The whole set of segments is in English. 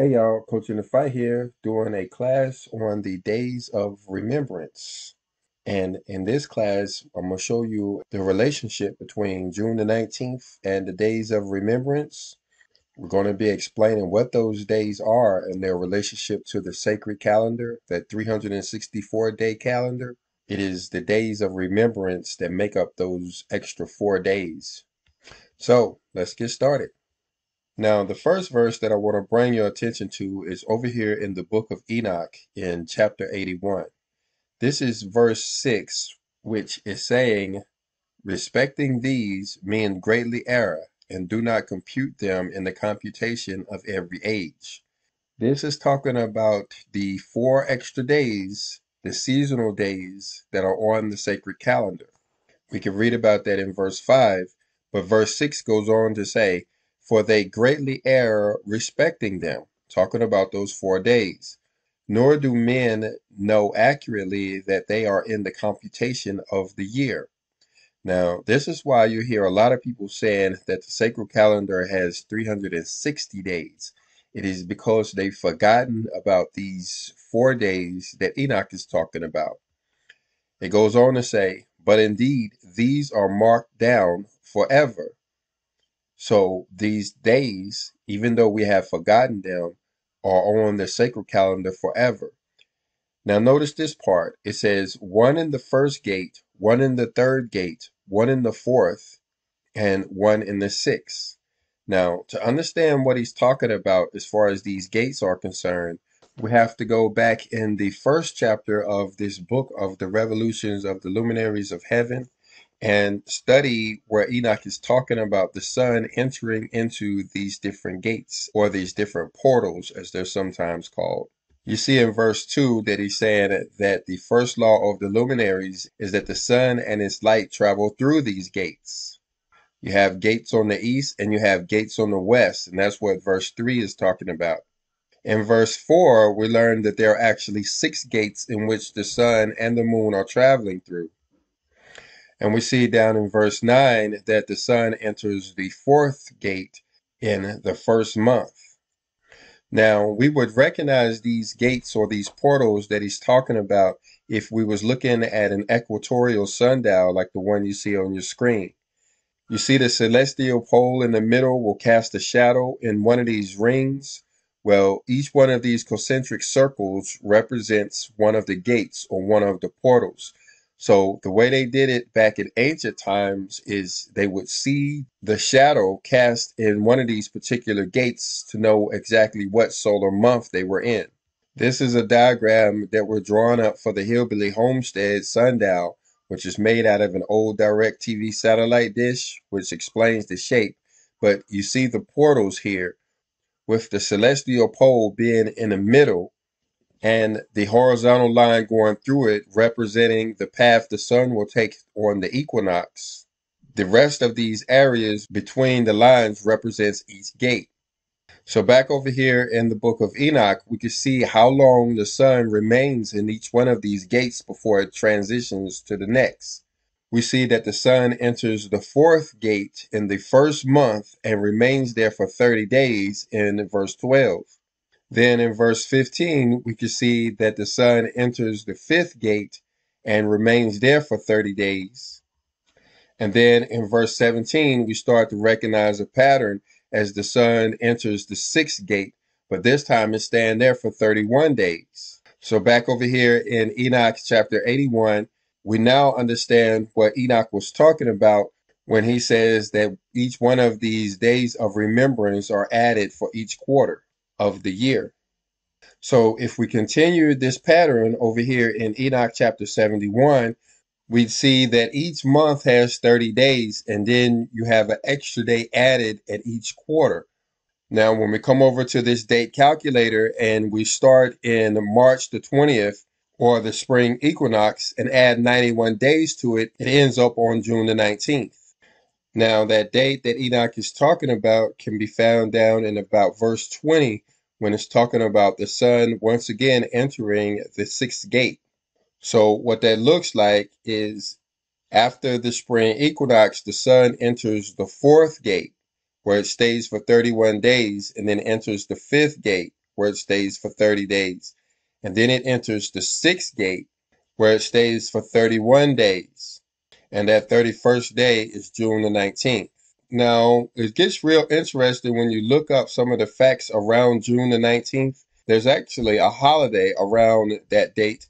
Hey y'all, Coach in the Fight here, doing a class on the days of remembrance. And in this class, I'm going to show you the relationship between June the 19th and the days of remembrance. We're going to be explaining what those days are and their relationship to the sacred calendar, that 364 day calendar. It is the days of remembrance that make up those extra four days. So let's get started. Now, the first verse that I want to bring your attention to is over here in the book of Enoch in chapter 81. This is verse 6, which is saying, Respecting these, men greatly err, and do not compute them in the computation of every age. This is talking about the four extra days, the seasonal days that are on the sacred calendar. We can read about that in verse 5, but verse 6 goes on to say, for they greatly err respecting them, talking about those four days. Nor do men know accurately that they are in the computation of the year. Now, this is why you hear a lot of people saying that the sacred calendar has 360 days. It is because they've forgotten about these four days that Enoch is talking about. It goes on to say, But indeed, these are marked down forever so these days, even though we have forgotten them, are on the sacred calendar forever. Now, notice this part. It says one in the first gate, one in the third gate, one in the fourth, and one in the sixth. Now, to understand what he's talking about as far as these gates are concerned, we have to go back in the first chapter of this book of the revolutions of the luminaries of heaven and study where Enoch is talking about the sun entering into these different gates or these different portals, as they're sometimes called. You see in verse 2 that he's saying that the first law of the luminaries is that the sun and its light travel through these gates. You have gates on the east and you have gates on the west, and that's what verse 3 is talking about. In verse 4, we learn that there are actually six gates in which the sun and the moon are traveling through. And we see down in verse 9 that the sun enters the fourth gate in the first month. Now, we would recognize these gates or these portals that he's talking about if we was looking at an equatorial sundial like the one you see on your screen. You see the celestial pole in the middle will cast a shadow in one of these rings. Well, each one of these concentric circles represents one of the gates or one of the portals. So the way they did it back in ancient times is they would see the shadow cast in one of these particular gates to know exactly what solar month they were in. This is a diagram that we're drawing up for the Hillbilly Homestead sundial, which is made out of an old DirecTV satellite dish, which explains the shape. But you see the portals here with the celestial pole being in the middle and the horizontal line going through it representing the path the sun will take on the equinox. The rest of these areas between the lines represents each gate. So back over here in the book of Enoch, we can see how long the sun remains in each one of these gates before it transitions to the next. We see that the sun enters the fourth gate in the first month and remains there for 30 days in verse 12. Then in verse 15, we can see that the sun enters the fifth gate and remains there for 30 days. And then in verse 17, we start to recognize a pattern as the sun enters the sixth gate, but this time it's staying there for 31 days. So back over here in Enoch chapter 81, we now understand what Enoch was talking about when he says that each one of these days of remembrance are added for each quarter of the year. So if we continue this pattern over here in Enoch chapter 71, we'd see that each month has 30 days, and then you have an extra day added at each quarter. Now, when we come over to this date calculator and we start in March the 20th or the spring equinox and add 91 days to it, it ends up on June the 19th. Now, that date that Enoch is talking about can be found down in about verse 20 when it's talking about the sun once again entering the sixth gate. So, what that looks like is after the spring equinox, the sun enters the fourth gate where it stays for 31 days and then enters the fifth gate where it stays for 30 days. And then it enters the sixth gate, where it stays for 31 days. And that 31st day is June the 19th. Now, it gets real interesting when you look up some of the facts around June the 19th. There's actually a holiday around that date,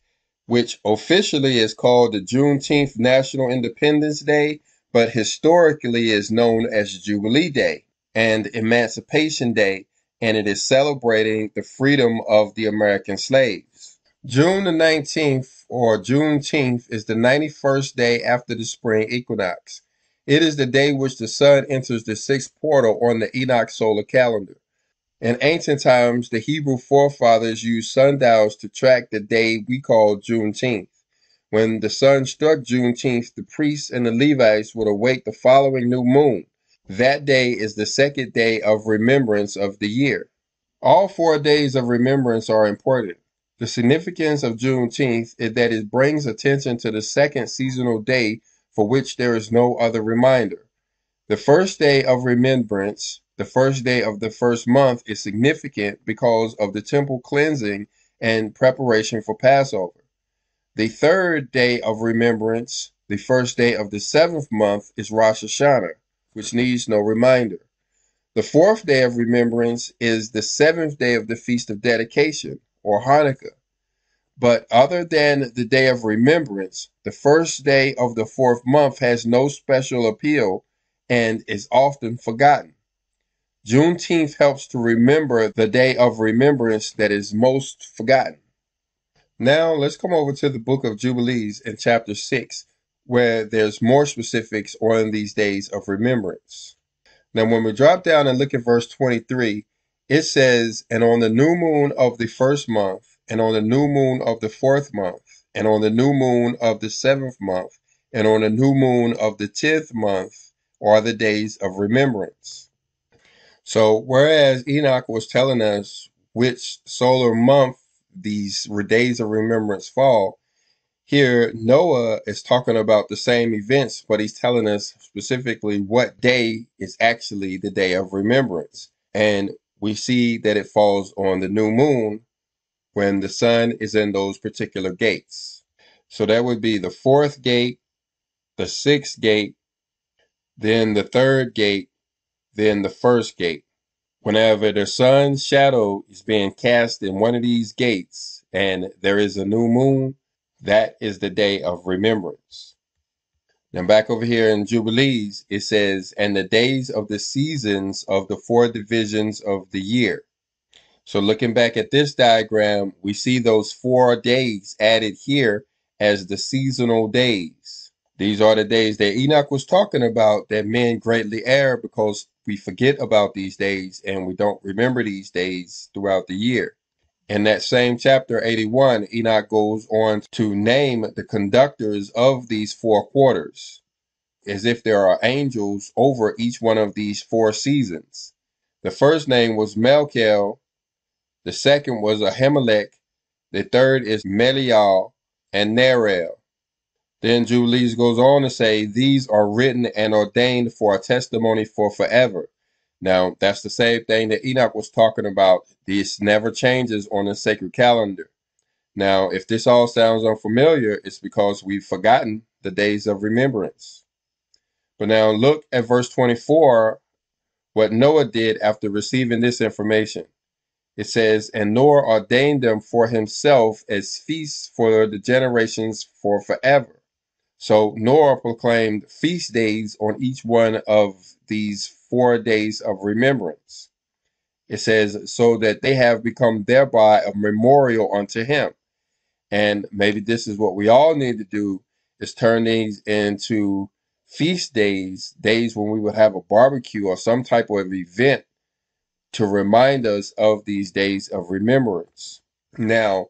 which officially is called the Juneteenth National Independence Day, but historically is known as Jubilee Day and Emancipation Day, and it is celebrating the freedom of the American slaves. June the 19th or Juneteenth is the 91st day after the spring equinox. It is the day which the sun enters the sixth portal on the Enoch solar calendar. In ancient times, the Hebrew forefathers used sundials to track the day we call Juneteenth. When the sun struck Juneteenth, the priests and the Levites would await the following new moon. That day is the second day of remembrance of the year. All four days of remembrance are important. The significance of Juneteenth is that it brings attention to the second seasonal day for which there is no other reminder. The first day of remembrance, the first day of the first month, is significant because of the temple cleansing and preparation for Passover. The third day of remembrance, the first day of the seventh month, is Rosh Hashanah, which needs no reminder. The fourth day of remembrance is the seventh day of the Feast of Dedication, or Hanukkah. But other than the day of remembrance, the first day of the fourth month has no special appeal and is often forgotten. Juneteenth helps to remember the day of remembrance that is most forgotten. Now let's come over to the book of Jubilees in chapter 6, where there's more specifics on these days of remembrance. Now, when we drop down and look at verse 23, it says, And on the new moon of the first month, and on the new moon of the fourth month, and on the new moon of the seventh month, and on the new moon of the tenth month are the days of remembrance. So, whereas Enoch was telling us which solar month these days of remembrance fall, here Noah is talking about the same events, but he's telling us specifically what day is actually the day of remembrance. And we see that it falls on the new moon when the sun is in those particular gates. So that would be the fourth gate, the sixth gate, then the third gate, then the first gate. Whenever the sun's shadow is being cast in one of these gates and there is a new moon, that is the day of remembrance. Now back over here in Jubilees, it says, and the days of the seasons of the four divisions of the year. So looking back at this diagram, we see those four days added here as the seasonal days. These are the days that Enoch was talking about that men greatly err because we forget about these days and we don't remember these days throughout the year. In that same chapter 81, Enoch goes on to name the conductors of these four quarters as if there are angels over each one of these four seasons. The first name was Melchiel, the second was Ahimelech. The third is Melial and Nerel. Then Jubilees goes on to say, These are written and ordained for a testimony for forever. Now, that's the same thing that Enoch was talking about. This never changes on the sacred calendar. Now, if this all sounds unfamiliar, it's because we've forgotten the days of remembrance. But now look at verse 24, what Noah did after receiving this information. It says, and Noah ordained them for himself as feasts for the generations for forever. So Noah proclaimed feast days on each one of these four days of remembrance. It says, so that they have become thereby a memorial unto him. And maybe this is what we all need to do is turn these into feast days, days when we would have a barbecue or some type of event to remind us of these days of remembrance. Now,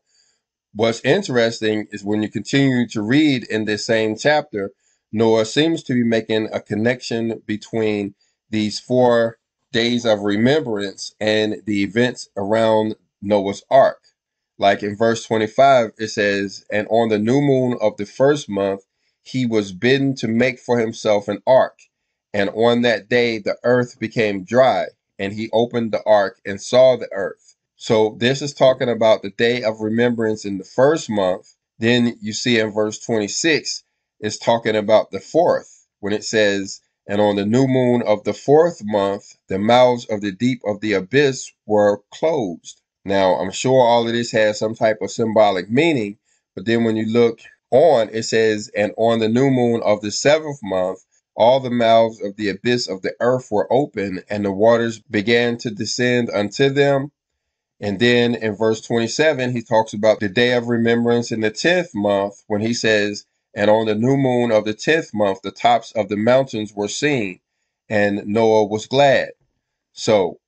what's interesting is when you continue to read in this same chapter, Noah seems to be making a connection between these four days of remembrance and the events around Noah's ark. Like in verse 25, it says, And on the new moon of the first month, he was bidden to make for himself an ark. And on that day, the earth became dry and he opened the ark and saw the earth, So this is talking about the day of remembrance in the first month. Then you see in verse 26, it's talking about the fourth when it says, and on the new moon of the fourth month, the mouths of the deep of the abyss were closed. Now, I'm sure all of this has some type of symbolic meaning, but then when you look on, it says, and on the new moon of the seventh month, all the mouths of the abyss of the earth were open, and the waters began to descend unto them. And then in verse 27, he talks about the day of remembrance in the 10th month when he says, And on the new moon of the 10th month, the tops of the mountains were seen, and Noah was glad. So,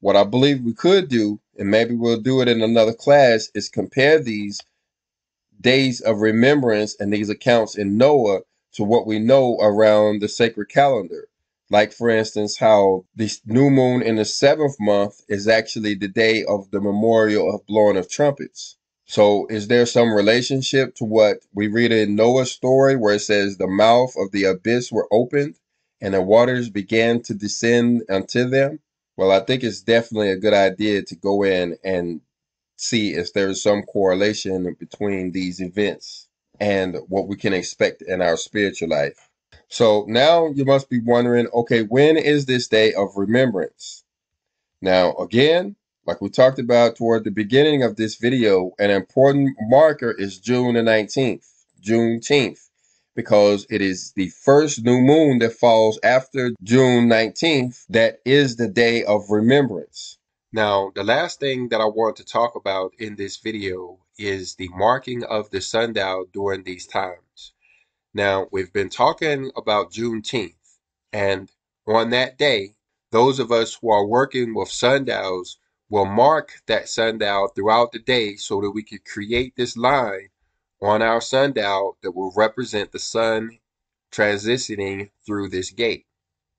what I believe we could do, and maybe we'll do it in another class, is compare these days of remembrance and these accounts in Noah to what we know around the sacred calendar. Like, for instance, how the new moon in the seventh month is actually the day of the memorial of blowing of trumpets. So, is there some relationship to what we read in Noah's story where it says the mouth of the abyss were opened and the waters began to descend unto them? Well, I think it's definitely a good idea to go in and see if there's some correlation between these events and what we can expect in our spiritual life. So now you must be wondering okay, when is this day of remembrance? Now, again, like we talked about toward the beginning of this video, an important marker is June the 19th, Juneteenth, because it is the first new moon that falls after June 19th that is the day of remembrance. Now, the last thing that I want to talk about in this video is the marking of the sundial during these times. Now, we've been talking about Juneteenth, and on that day, those of us who are working with sundials will mark that sundial throughout the day so that we can create this line on our sundial that will represent the sun transitioning through this gate.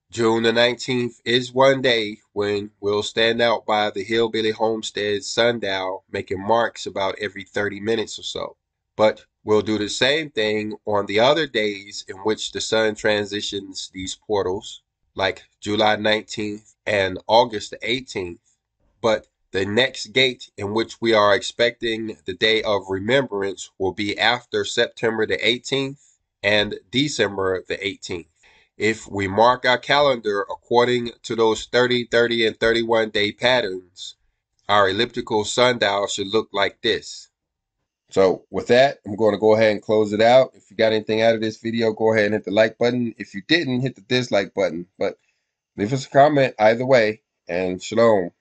June the 19th is one day when we'll stand out by the Hillbilly Homestead sundial, making marks about every 30 minutes or so. But we'll do the same thing on the other days in which the sun transitions these portals, like July 19th and August 18th. But the next gate in which we are expecting the day of remembrance will be after September the 18th and December the 18th. If we mark our calendar according to those 30, 30, and 31 day patterns, our elliptical sundial should look like this. So with that, I'm going to go ahead and close it out. If you got anything out of this video, go ahead and hit the like button. If you didn't, hit the dislike button. But leave us a comment either way. And shalom.